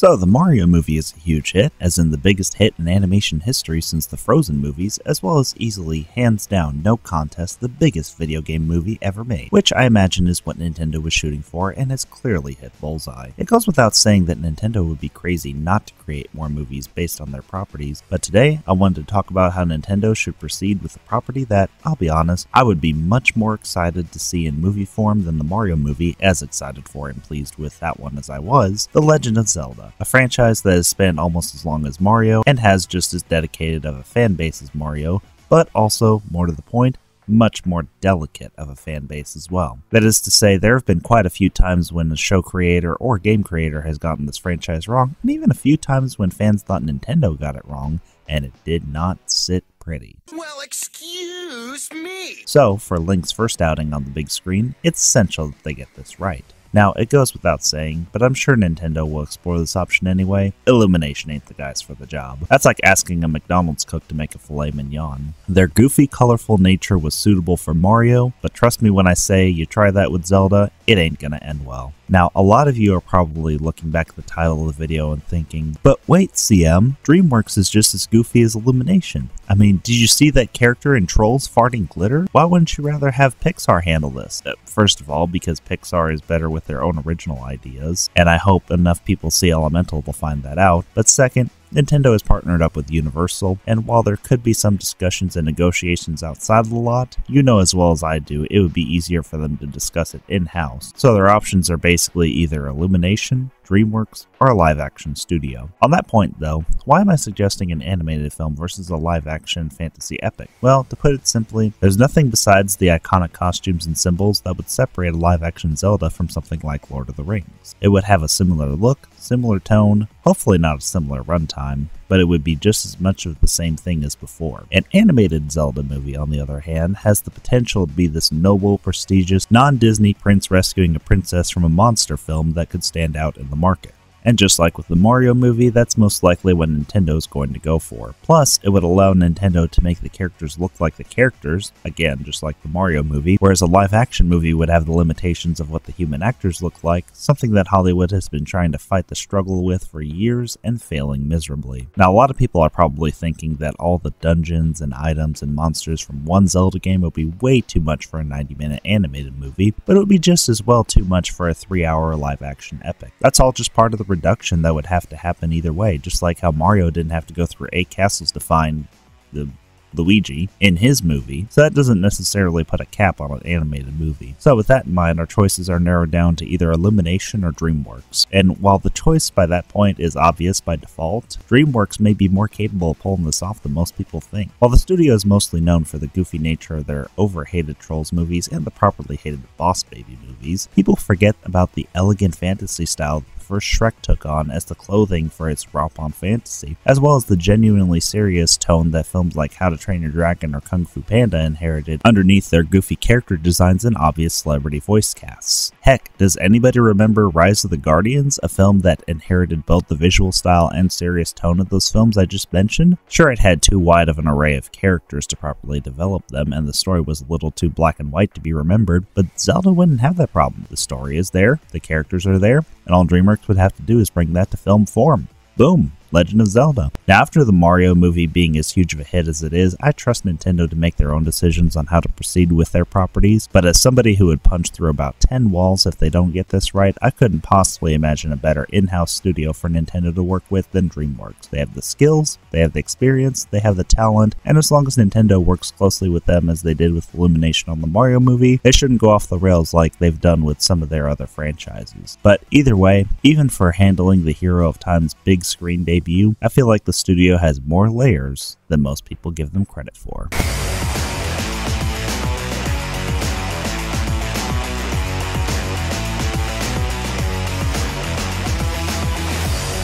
So, the Mario movie is a huge hit, as in the biggest hit in animation history since the Frozen movies, as well as easily, hands down, no contest, the biggest video game movie ever made, which I imagine is what Nintendo was shooting for and has clearly hit bullseye. It goes without saying that Nintendo would be crazy not to create more movies based on their properties, but today I wanted to talk about how Nintendo should proceed with a property that, I'll be honest, I would be much more excited to see in movie form than the Mario movie, as excited for and pleased with that one as I was, The Legend of Zelda, a franchise that has spanned almost as long as Mario and has just as dedicated of a fan base as Mario, but also, more to the point, much more delicate of a fan base as well. That is to say, there have been quite a few times when a show creator or game creator has gotten this franchise wrong, and even a few times when fans thought Nintendo got it wrong, and it did not sit pretty. Well, excuse me. So, for Link's first outing on the big screen, it's essential that they get this right. Now, it goes without saying, but I'm sure Nintendo will explore this option anyway. Illumination ain't the guys for the job. That's like asking a McDonald's cook to make a filet mignon. Their goofy, colorful nature was suitable for Mario, but trust me when I say you try that with Zelda, it ain't gonna end well. Now, a lot of you are probably looking back at the title of the video and thinking, but wait, CM, DreamWorks is just as goofy as Illumination. I mean, did you see that character in Trolls farting glitter? Why wouldn't you rather have Pixar handle this? Uh, first of all, because Pixar is better with their own original ideas, and I hope enough people see Elemental to find that out. But second, Nintendo has partnered up with Universal, and while there could be some discussions and negotiations outside of the lot, you know as well as I do it would be easier for them to discuss it in house. So their options are basically either Illumination, DreamWorks, or a live action studio. On that point, though, why am I suggesting an animated film versus a live action fantasy epic? Well, to put it simply, there's nothing besides the iconic costumes and symbols that would separate a live action Zelda from something like Lord of the Rings. It would have a similar look, similar tone, hopefully not a similar runtime, but it would be just as much of the same thing as before. An animated Zelda movie, on the other hand, has the potential to be this noble, prestigious, non Disney prince rescuing a princess from a monster film that could stand out in the market. And just like with the Mario movie, that's most likely what Nintendo is going to go for. Plus, it would allow Nintendo to make the characters look like the characters, again, just like the Mario movie, whereas a live action movie would have the limitations of what the human actors look like, something that Hollywood has been trying to fight the struggle with for years and failing miserably. Now, a lot of people are probably thinking that all the dungeons and items and monsters from one Zelda game would be way too much for a 90 minute animated movie, but it would be just as well too much for a 3 hour live action epic. That's all just part of the reduction that would have to happen either way, just like how Mario didn't have to go through eight castles to find the Luigi in his movie, so that doesn't necessarily put a cap on an animated movie. So, with that in mind, our choices are narrowed down to either Illumination or DreamWorks. And while the choice by that point is obvious by default, DreamWorks may be more capable of pulling this off than most people think. While the studio is mostly known for the goofy nature of their overhated Trolls movies and the properly hated Boss Baby movies, people forget about the elegant fantasy style first Shrek took on as the clothing for its romp on fantasy, as well as the genuinely serious tone that films like How to Train Your Dragon or Kung Fu Panda inherited underneath their goofy character designs and obvious celebrity voice casts. Heck, does anybody remember Rise of the Guardians, a film that inherited both the visual style and serious tone of those films I just mentioned? Sure, it had too wide of an array of characters to properly develop them, and the story was a little too black and white to be remembered, but Zelda wouldn't have that problem. The story is there, the characters are there, and all DreamWorks would have to do is bring that to film form. Boom. Legend of Zelda. Now, after the Mario movie being as huge of a hit as it is, I trust Nintendo to make their own decisions on how to proceed with their properties, but as somebody who would punch through about 10 walls if they don't get this right, I couldn't possibly imagine a better in house studio for Nintendo to work with than DreamWorks. They have the skills, they have the experience, they have the talent, and as long as Nintendo works closely with them as they did with Illumination on the Mario movie, they shouldn't go off the rails like they've done with some of their other franchises. But either way, even for handling the Hero of Time's big screen debut, I feel like the studio has more layers than most people give them credit for.